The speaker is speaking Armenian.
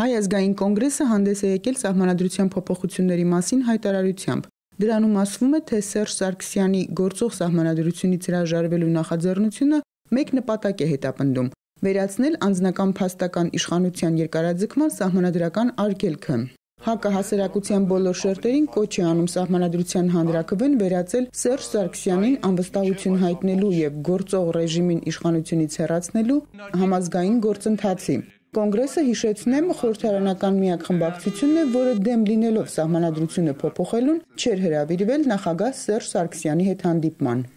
Հայ ազգային կոնգրեսը հանդես է եկել սահմանադրության փոփոխությունների մասին հայտարարությամբ։ Դրանում ասվում է, թե Սերժ Սարգսյանի գործող սահմանադրությունից հրաժարվելու նախաձեռնությունը մեկ նպատակ է հետապնդում՝ վերացնել անձնական փաստական իշխանության երկարաձգման սահմանադրական արգելքը։ Հակը հասարակության բոլոր շերտերին կոչ է անում սահմանադրության հանրակրվեն վերածել Սերժ Սարգսյանին անվստահություն հայտնելու եւ գործող ռեժիմին իշխանությունից հեռացնելու համազգային գործընթացի։ Կոնգրեսը հիշեցնեմ խորհրդարանական միակ խմբակցությունն է, որը դեմ լինելով սահմանադրությունը փոփոխելուն, չէր հրավիրվել նախագահ Սերժ Սարգսյանի հետ հանդիպման։